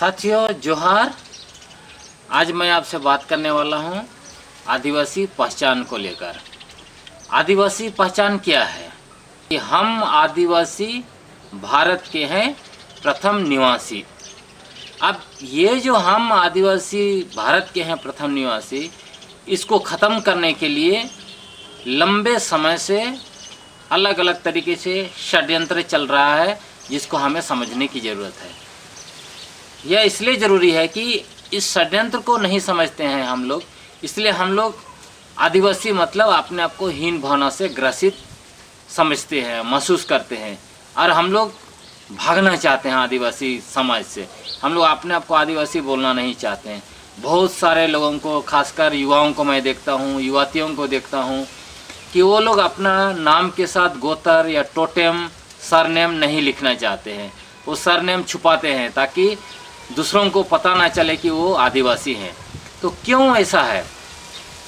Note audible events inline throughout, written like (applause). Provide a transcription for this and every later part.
साथियों, जोहार, आज मैं आपसे बात करने वाला हूँ आदिवासी पहचान को लेकर। आदिवासी पहचान क्या है? कि हम आदिवासी भारत के हैं, प्रथम निवासी। अब ये जो हम आदिवासी भारत के हैं, प्रथम निवासी, इसको ख़त्म करने के लिए लंबे समय से अलग अलग तरीके से षड्यंत्र चल रहा है, जिसको हमें समझने की ज़रूरत है। यह इसलिए ज़रूरी है कि इस षड्यंत्र को नहीं समझते हैं हम लोग। इसलिए हम लोग आदिवासी मतलब अपने आप को हीन भावना से ग्रसित समझते हैं, महसूस करते हैं। और हम लोग भागना चाहते हैं आदिवासी समाज से। हम लोग अपने आप को आदिवासी बोलना नहीं चाहते हैं। बहुत सारे लोगों को, खासकर युवाओं को मैं देखता हूँ, युवतियों को देखता हूँ, कि वो लोग अपना नाम के साथ गोतर या टोटेम, सरनेम नहीं लिखना चाहते हैं। वो सरनेम छुपाते हैं ताकि दूसरों को पता ना चले कि वो आदिवासी हैं। तो क्यों ऐसा है?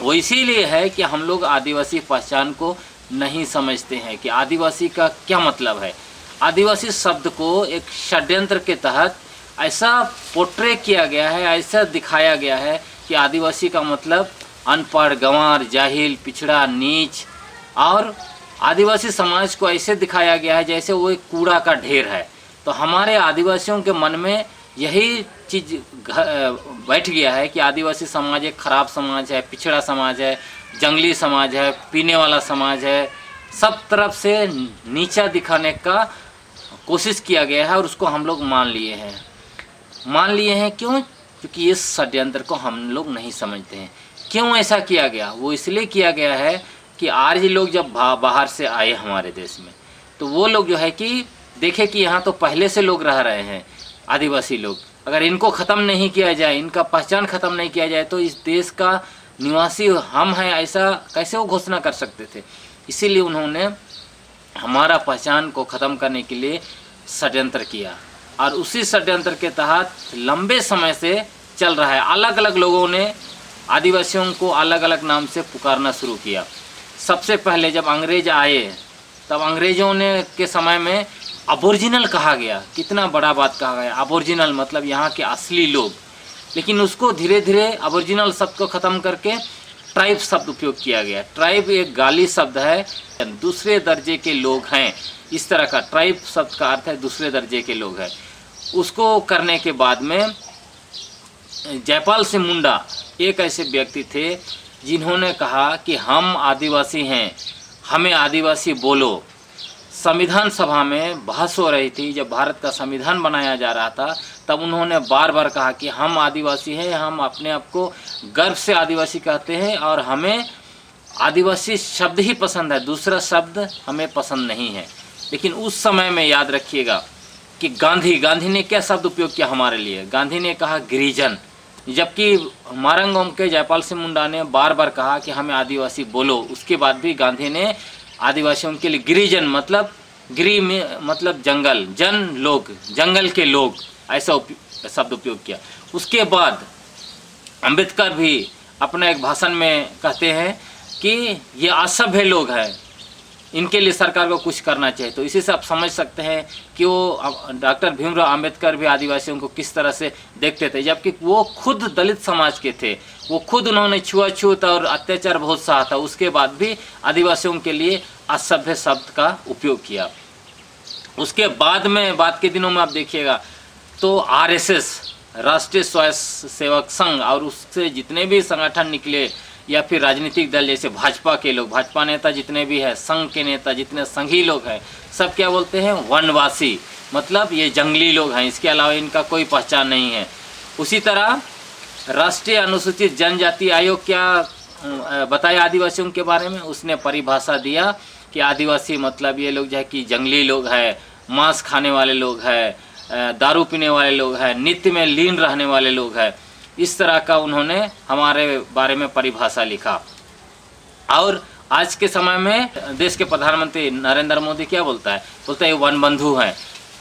वो इसीलिए है कि हम लोग आदिवासी पहचान को नहीं समझते हैं कि आदिवासी का क्या मतलब है। आदिवासी शब्द को एक षड्यंत्र के तहत ऐसा पोट्रे किया गया है, ऐसा दिखाया गया है कि आदिवासी का मतलब अनपढ़, गंवार, जाहिल, पिछड़ा, नीच और आदिवासी समाज को ऐसे दिखाया गया है जैसे वो एक कूड़ा का ढेर है। तो हमारे आदिवासियों के मन में यही चीज़ बैठ गया है कि आदिवासी समाज एक खराब समाज है, पिछड़ा समाज है, जंगली समाज है, पीने वाला समाज है। सब तरफ़ से नीचा दिखाने का कोशिश किया गया है और उसको हम लोग मान लिए हैं। मान लिए हैं क्यों? क्योंकि इस षड्यंत्र को हम लोग नहीं समझते हैं। क्यों ऐसा किया गया? वो इसलिए किया गया है कि आर्य लोग जब बाहर से आए हमारे देश में तो वो लोग जो है कि देखे कि यहाँ तो पहले से लोग रह रहे हैं। आदिवासी लोग। अगर इनको ख़त्म नहीं किया जाए, इनका पहचान ख़त्म नहीं किया जाए तो इस देश का निवासी हम हैं, ऐसा कैसे वो घोषणा कर सकते थे? इसीलिए उन्होंने हमारा पहचान को ख़त्म करने के लिए षड्यंत्र किया। और उसी षड्यंत्र के तहत लंबे समय से चल रहा है। अलग अलग लोगों ने आदिवासियों को अलग अलग नाम से पुकारना शुरू किया। सबसे पहले जब अंग्रेज़ आए, तब अंग्रेज़ों ने के समय में अबोरिजिनल कहा गया, कितना बड़ा बात कहा गया। अबोरिजिनल मतलब यहाँ के असली लोग। लेकिन उसको धीरे धीरे अबोरिजिनल शब्द को ख़त्म करके ट्राइब शब्द उपयोग किया गया। ट्राइब एक गाली शब्द है, दूसरे दर्जे के लोग हैं। इस तरह का ट्राइब शब्द का अर्थ है, दूसरे दर्जे के लोग हैं। उसको करने के बाद में, जयपाल सिंह मुंडा एक ऐसे व्यक्ति थे, जिन्होंने कहा कि हम आदिवासी हैं, हमें आदिवासी बोलो। संविधान सभा में बहस हो रही थी, जब भारत का संविधान बनाया जा रहा था, तब उन्होंने बार बार कहा कि हम आदिवासी हैं, हम अपने आप को गर्व से आदिवासी कहते हैं और हमें आदिवासी शब्द ही पसंद है, दूसरा शब्द हमें पसंद नहीं है। लेकिन उस समय में याद रखिएगा कि गांधी गांधी ने क्या शब्द उपयोग किया हमारे लिए? गांधी ने कहा गिरिजन, जबकि मारंगोम के जयपाल सिंह मुंडा ने बार बार कहा कि हमें आदिवासी बोलो। उसके बाद भी गांधी ने आदिवासियों के लिए गिरिजन मतलब गिरी में मतलब जंगल, जन लोग, जंगल के लोग, ऐसा शब्द उपयोग किया। उसके बाद अंबेडकर भी अपने एक भाषण में कहते हैं कि ये असभ्य लोग हैं। इनके लिए सरकार को कुछ करना चाहिए। तो इसी से आप समझ सकते हैं कि वो डॉक्टर भीमराव अंबेडकर भी आदिवासियों को किस तरह से देखते थे, जबकि वो खुद दलित समाज के थे। वो खुद उन्होंने छुआछूत और अत्याचार बहुत सहा था। उसके बाद भी आदिवासियों के लिए असभ्य शब्द का उपयोग किया। उसके बाद में, बाद के दिनों में आप देखिएगा तो आरएसएस, राष्ट्रीय स्वयं सेवक संघ और उससे जितने भी संगठन निकले या फिर राजनीतिक दल, जैसे भाजपा के लोग, भाजपा नेता जितने भी हैं, संघ के नेता जितने संघी लोग हैं, सब क्या बोलते हैं, वनवासी। मतलब ये जंगली लोग हैं, इसके अलावा इनका कोई पहचान नहीं है। उसी तरह राष्ट्रीय अनुसूचित जनजाति आयोग क्या बताया आदिवासियों के बारे में? उसने परिभाषा दिया कि आदिवासी मतलब ये लोग जो है कि जंगली लोग हैं, मांस खाने वाले लोग हैं दारू पीने वाले लोग हैं, नित्य में लीन रहने वाले लोग हैं। इस तरह का उन्होंने हमारे बारे में परिभाषा लिखा। और आज के समय में देश के प्रधानमंत्री नरेंद्र मोदी क्या बोलता है? बोलता है वन बंधु हैं।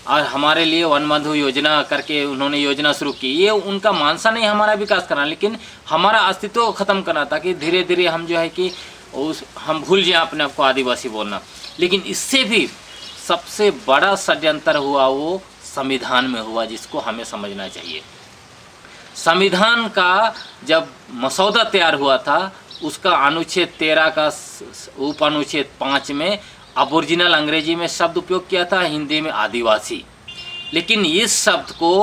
और हमारे लिए वन बंधु योजना करके उन्होंने योजना शुरू की। ये उनका मानसा नहीं हमारा विकास करना, लेकिन हमारा अस्तित्व ख़त्म करना, ताकि धीरे धीरे हम जो है कि उस, हम भूल जाएँ अपने आप को आदिवासी बोलना। लेकिन इससे भी सबसे बड़ा षड्यंत्र हुआ वो संविधान में हुआ, जिसको हमें समझना चाहिए। संविधान का जब मसौदा तैयार हुआ था उसका अनुच्छेद तेरह का उप अनुच्छेद पाँच में अबोरिजिनल अंग्रेज़ी में शब्द उपयोग किया था हिंदी में आदिवासी। लेकिन इस शब्द को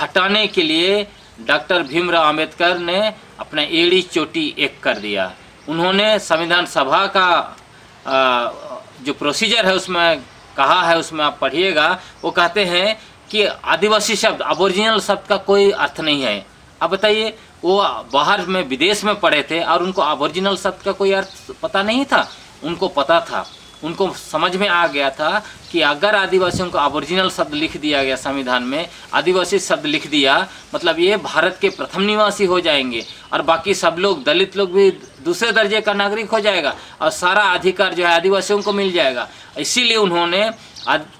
हटाने के लिए डॉक्टर भीमराव अंबेडकर ने अपना एड़ी चोटी एक कर दिया। उन्होंने संविधान सभा का आ, जो प्रोसीजर है उसमें कहा है उसमें आप पढ़िएगा वो कहते हैं कि आदिवासी शब्द अबोरिजिनल शब्द का कोई अर्थ नहीं है। अब बताइए, वो बाहर में, विदेश में पढ़े थे और उनको अबोरिजिनल शब्द का कोई अर्थ पता नहीं था? उनको पता था। उनको समझ में आ गया था कि अगर आदिवासियों को अबोरिजिनल शब्द लिख दिया गया संविधान में, आदिवासी शब्द लिख दिया मतलब ये भारत के प्रथम निवासी हो जाएँगे और बाकी सब लोग, दलित लोग भी दूसरे दर्जे का नागरिक हो जाएगा और सारा अधिकार जो है आदिवासियों को मिल जाएगा। इसीलिए उन्होंने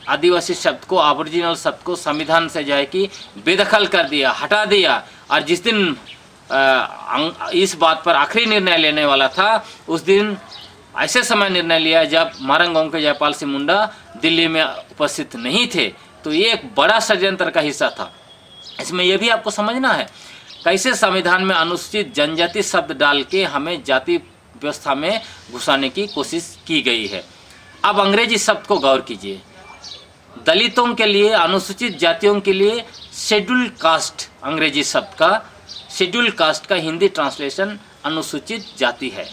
आदिवासी शब्द को अबोरिजिनल शब्द को संविधान से जो है कि बेदखल कर दिया, हटा दिया। और जिस दिन इस बात पर आखिरी निर्णय लेने वाला था, उस दिन ऐसे समय निर्णय लिया जब मारंगांव के जयपाल सिंह मुंडा दिल्ली में उपस्थित नहीं थे। तो ये एक बड़ा षड्यंत्र का हिस्सा था। इसमें यह भी आपको समझना है, कैसे संविधान में अनुसूचित जनजाति शब्द डाल के हमें जाति व्यवस्था में घुसाने की कोशिश की गई है। अब अंग्रेज़ी शब्द को गौर कीजिए। दलितों के लिए, अनुसूचित जातियों के लिए शेड्यूल कास्ट अंग्रेज़ी शब्द का शेड्यूल कास्ट का हिंदी ट्रांसलेशन अनुसूचित जाति है।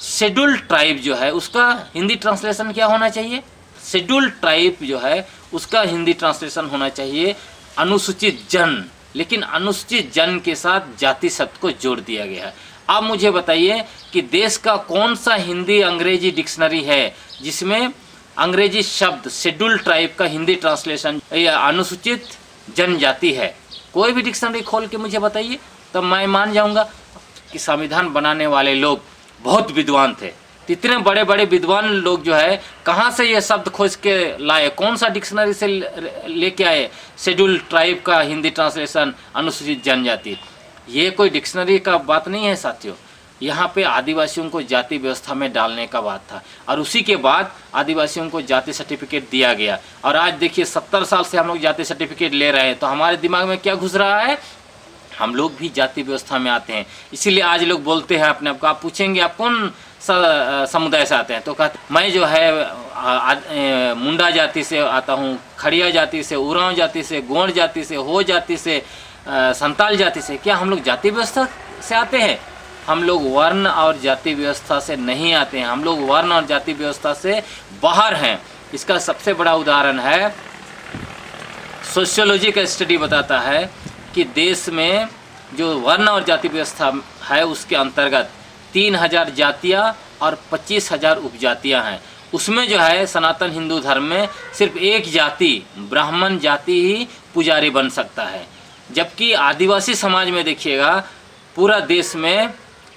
शेड्यूल ट्राइब जो है, उसका हिंदी ट्रांसलेशन क्या होना चाहिए? शेड्यूल ट्राइब जो है, उसका हिंदी ट्रांसलेशन होना चाहिए अनुसूचित जन। लेकिन अनुसूचित जन के साथ जाति शब्द को जोड़ दिया गया है। आप मुझे बताइए कि देश का कौन सा हिंदी अंग्रेज़ी डिक्शनरी है, जिसमें अंग्रेज़ी शब्द शेड्यूल ट्राइब का हिंदी ट्रांसलेशन या अनुसूचित जनजाति है। कोई भी डिक्शनरी खोल के मुझे बताइए, तब मैं मान जाऊँगा कि संविधान बनाने वाले लोग बहुत विद्वान थे। इतने बड़े बड़े विद्वान लोग जो है, कहाँ से ये शब्द खोज के लाए? कौन सा डिक्शनरी से लेके आए? शेड्यूल ट्राइब का हिंदी ट्रांसलेशन अनुसूचित जनजाति ये कोई डिक्शनरी का बात नहीं है, साथियों। यहाँ पे आदिवासियों को जाति व्यवस्था में डालने का बात था। और उसी के बाद आदिवासियों को जाति सर्टिफिकेट दिया गया। और आज देखिए, सत्तर साल से हम लोग जाति सर्टिफिकेट ले रहे हैं। तो हमारे दिमाग में क्या घुस रहा है? हम लोग भी जाति व्यवस्था में आते हैं। इसीलिए आज लोग बोलते हैं अपने आप को, आप पूछेंगे, आप कौन समुदाय से आते हैं? तो कहते, मैं जो है मुंडा जाति से आता हूँ, खड़िया जाति से, उराव जाति से, गोंड जाति से, हो जाति से संताल जाति से। क्या हम लोग जाति व्यवस्था से आते हैं? हम लोग वर्ण और जाति व्यवस्था से नहीं आते हैं। हम लोग वर्ण और जाति व्यवस्था से बाहर हैं। इसका सबसे बड़ा उदाहरण है, सोशियोलॉजी का स्टडी बताता है कि देश में जो वर्ण और जाति व्यवस्था है, उसके अंतर्गत तीन हज़ार जातियाँ और पच्चीस हज़ार उपजातियाँ हैं। उसमें जो है, सनातन हिंदू धर्म में सिर्फ़ एक जाति, ब्राह्मण जाति ही पुजारी बन सकता है। जबकि आदिवासी समाज में देखिएगा, पूरा देश में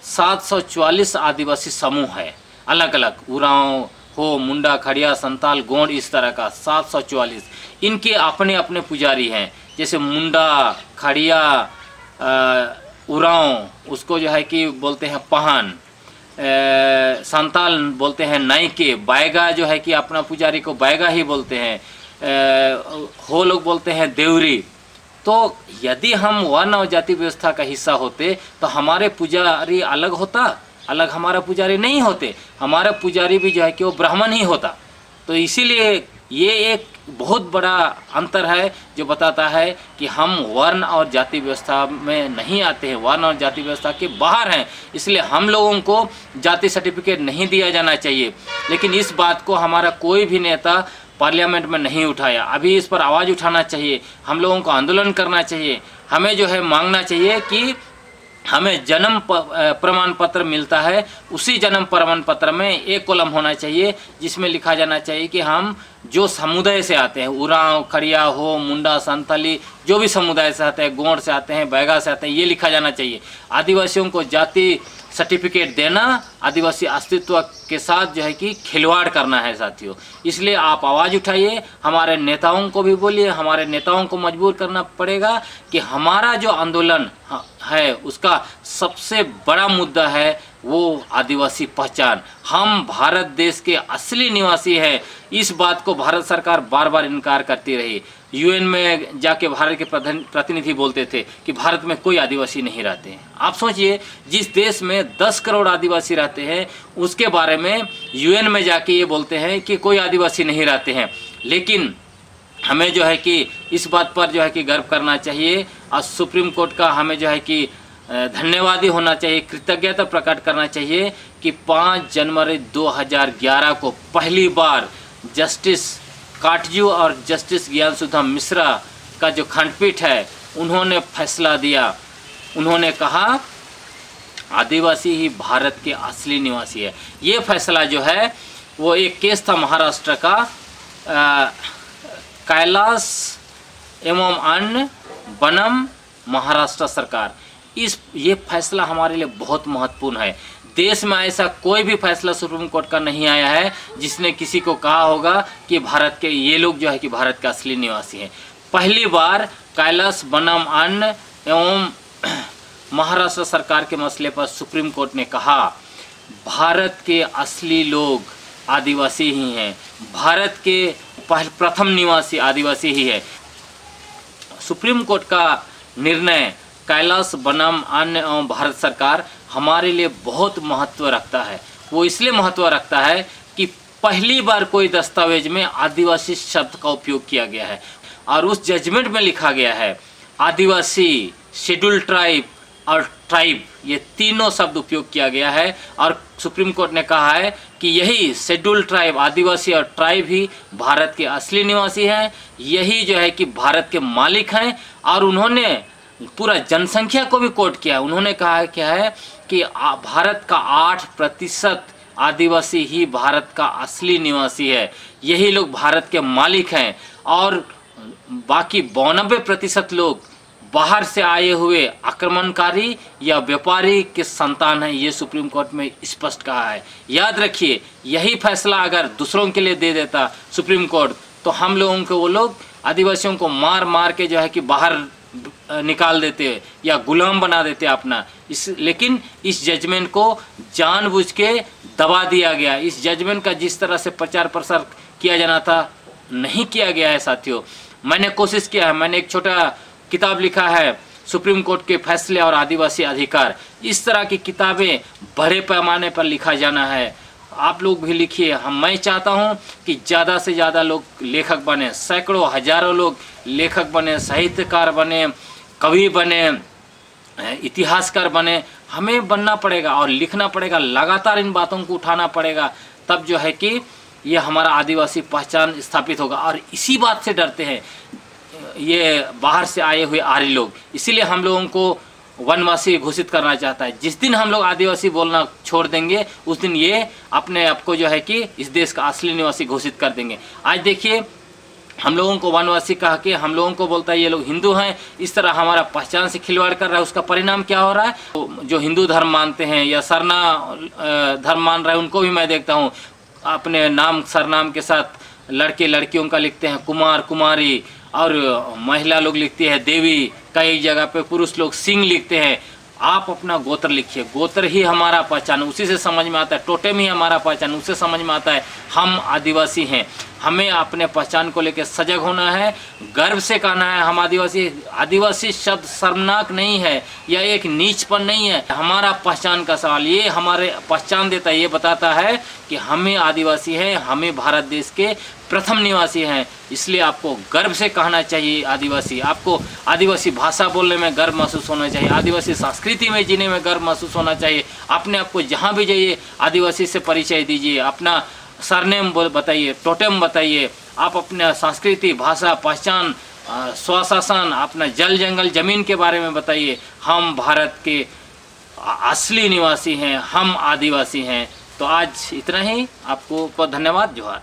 744 आदिवासी समूह है। अलग अलग उराव, हो, मुंडा, खड़िया, संताल, गोंड, इस तरह का 744 इनके अपने अपने पुजारी हैं, जैसे मुंडा, खड़िया उराव, उसको जो है कि बोलते हैं पहान संताल बोलते हैं नाइके बायगा जो है कि अपना पुजारी को बायगा ही बोलते हैं हो लोग बोलते हैं देवरी तो यदि हम वर्ण और जाति व्यवस्था का हिस्सा होते तो हमारे पुजारी अलग होता, अलग हमारा पुजारी नहीं होते। हमारा पुजारी भी जो है कि वो ब्राह्मण ही होता। तो इसीलिए ये एक बहुत बड़ा अंतर है, जो बताता है कि हम वर्ण और जाति व्यवस्था में नहीं आते हैं। वर्ण और जाति व्यवस्था के बाहर हैं। इसलिए हम लोगों को जाति सर्टिफिकेट नहीं दिया जाना चाहिए। लेकिन इस बात को हमारा कोई भी नेता पार्लियामेंट में नहीं उठाया। अभी इस पर आवाज़ उठाना चाहिए, हम लोगों को आंदोलन करना चाहिए। हमें जो है मांगना चाहिए कि हमें जन्म प्रमाण पत्र मिलता है, उसी जन्म प्रमाण पत्र में एक कॉलम होना चाहिए, जिसमें लिखा जाना चाहिए कि हम जो समुदाय से आते हैं, उराव खड़िया हो, मुंडा, संथाली, जो भी समुदाय से आते हैं, गोंड से आते हैं, बैगा से आते हैं, ये लिखा जाना चाहिए। आदिवासियों को जाति सर्टिफिकेट देना, आदिवासी अस्तित्व के साथ जो है कि खिलवाड़ करना है साथियों। इसलिए आप आवाज़ उठाइए, हमारे नेताओं को भी बोलिए, हमारे नेताओं को मजबूर करना पड़ेगा कि हमारा जो आंदोलन है, उसका सबसे बड़ा मुद्दा है वो आदिवासी पहचान। हम भारत देश के असली निवासी हैं। इस बात को भारत सरकार बार बार इनकार करती रही। यूएन में जाके भारत के प्रतिनिधि बोलते थे कि भारत में कोई आदिवासी नहीं रहते हैं। आप सोचिए, जिस देश में 10 करोड़ आदिवासी रहते हैं, उसके बारे में यूएन में जाके ये बोलते हैं कि कोई आदिवासी नहीं रहते हैं। लेकिन हमें जो है कि इस बात पर जो है कि गर्व करना चाहिए। और सुप्रीम कोर्ट का हमें जो है कि धन्यवादी होना चाहिए, कृतज्ञता प्रकट करना चाहिए कि 5 जनवरी 2011 को पहली बार जस्टिस काटजू और जस्टिस ज्ञान सुधा मिश्रा का जो खंडपीठ है, उन्होंने फैसला दिया। उन्होंने कहा, आदिवासी ही भारत के असली निवासी है। ये फैसला जो है, वो एक केस था महाराष्ट्र का। कैलाश एवं अन्न बनम महाराष्ट्र सरकार। इस, ये फैसला हमारे लिए बहुत महत्वपूर्ण है। देश में ऐसा कोई भी फैसला सुप्रीम कोर्ट का नहीं आया है, जिसने किसी को कहा होगा कि भारत के, ये लोग जो है कि भारत के असली निवासी हैं। पहली बार कैलाश बनम अन्न एवं (clears throat) महाराष्ट्र सरकार के मसले पर सुप्रीम कोर्ट ने कहा, भारत के असली लोग आदिवासी ही हैं। भारत के प्रथम निवासी आदिवासी ही है। सुप्रीम कोर्ट का निर्णय कैलाश बनाम अन्य एवं भारत सरकार हमारे लिए बहुत महत्व रखता है। वो इसलिए महत्व रखता है कि पहली बार कोई दस्तावेज़ में आदिवासी शब्द का उपयोग किया गया है और उस जजमेंट में लिखा गया है, आदिवासी शेड्यूल ट्राइब और ट्राइब ये तीनों शब्द उपयोग किया गया है और सुप्रीम कोर्ट ने कहा है कि यही शेड्यूल ट्राइब आदिवासी और ट्राइब ही भारत के असली निवासी हैं, यही जो है कि भारत के मालिक हैं और उन्होंने पूरा जनसंख्या को भी कोट किया। उन्होंने कहा है क्या है कि भारत का आठ प्रतिशत आदिवासी ही भारत का असली निवासी है। यही लोग भारत के मालिक हैं। और बाकी बानबे प्रतिशत लोग बाहर से आए हुए आक्रमणकारी या व्यापारी के संतान हैं, ये सुप्रीम कोर्ट में स्पष्ट कहा है। याद रखिए, यही फैसला अगर दूसरों के लिए दे देता सुप्रीम कोर्ट तो हम लोगों को वो लोग आदिवासियों को मार मार के जो है कि बाहर निकाल देते हैं या गुलाम बना देते हैं अपना। इस, लेकिन इस जजमेंट को जानबूझ के दबा दिया गया। इस जजमेंट का जिस तरह से प्रचार प्रसार किया जाना था, नहीं किया गया है साथियों। मैंने कोशिश किया है, मैंने एक छोटा किताब लिखा है, सुप्रीम कोर्ट के फैसले और आदिवासी अधिकार। इस तरह की किताबें बड़े पैमाने पर लिखा जाना है। आप लोग भी लिखिए। हम मैं चाहता हूँ कि ज़्यादा से ज़्यादा लोग लेखक बने, सैकड़ों, हज़ारों लोग लेखक बने, साहित्यकार बने, कवि बने इतिहासकार बने। हमें बनना पड़ेगा और लिखना पड़ेगा, लगातार इन बातों को उठाना पड़ेगा। तब जो है कि ये हमारा आदिवासी पहचान स्थापित होगा। और इसी बात से डरते हैं, ये बाहर से आए हुए आर्य लोग। इसीलिए हम लोगों को वनवासी घोषित करना चाहता है। जिस दिन हम लोग आदिवासी बोलना छोड़ देंगे, उस दिन ये अपने आप को जो है कि इस देश का असली निवासी घोषित कर देंगे। आज देखिए, हम लोगों को वनवासी कहा के हम लोगों को बोलता है, ये लोग हिंदू हैं, इस तरह हमारा पहचान से खिलवाड़ कर रहा है, उसका परिणाम क्या हो रहा है? तो जो हिंदू धर्म मानते हैं या सरना धर्म मान रहे हैं, उनको भी मैं देखता हूँ। अपने नाम, सरनाम के साथ लड़के लड़कियों का लिखते हैं, कुमार कुमारी, और महिला लोग लिखती है, देवी कई जगह पे पुरुष लोग सिंह लिखते हैं, आप अपना गोत्र लिखिए। गोत्र ही हमारा पहचान, उसी से समझ में आता है। टोटेम ही हमारा पहचान उससे समझ में आता है। हम आदिवासी हैं। हमें अपने पहचान को लेकर सजग होना है। गर्व से कहना है, हम आदिवासी आदिवासी शब्द शर्मनाक नहीं है, या एक नीचपन नहीं है। हमारा पहचान का सवाल, ये हमारे पहचान देता है, ये बताता है कि हमें आदिवासी हैं, हमें भारत देश के प्रथम निवासी हैं, इसलिए आपको गर्व से कहना चाहिए आदिवासी। आपको आदिवासी भाषा बोलने में गर्व महसूस होना चाहिए, आदिवासी संस्कृति में जीने में गर्व महसूस होना चाहिए। अपने आपको जहाँ भी जाइए, आदिवासी से परिचय दीजिए, अपना सरनेम बताइए, टोटेम बताइए। आप अपना संस्कृति, भाषा, पहचान स्वशासन, अपना जल जंगल, ज़मीन के बारे में बताइए। हम भारत के असली निवासी हैं, हम आदिवासी हैं। तो आज इतना ही। आपको बहुत धन्यवाद, जोहार।